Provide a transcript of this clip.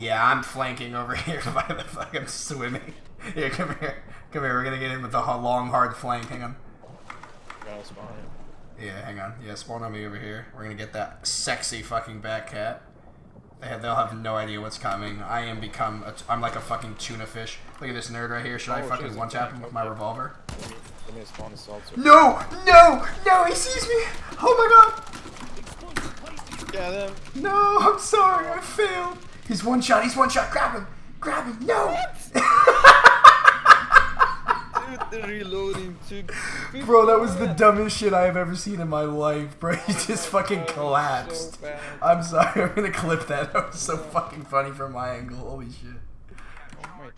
Yeah, I'm flanking over here by the fuck. I'm swimming. Here, come here. Come here. We're gonna get in with the long, hard flank. Hang on. Gotta spawn it. Yeah, hang on. Yeah, spawn on me over here. We're gonna get that sexy fucking back cat. They have, they'll have no idea what's coming. I am become. A, I'm like a fucking tuna fish. Look at this nerd right here. Should I Oh, fucking one tap him with my revolver? Let me, let me spawn salts. No! No! No! He sees me! Oh my god! Yeah, them. No! I'm sorry. I failed. He's one shot. He's one shot. Grab him! Grab him! No! Dude, reloading took. Bro, that was the dumbest shit I have ever seen in my life, bro. He just fucking collapsed. So. I'm sorry, I'm gonna clip that. That was so fucking funny from my angle. Holy shit. Oh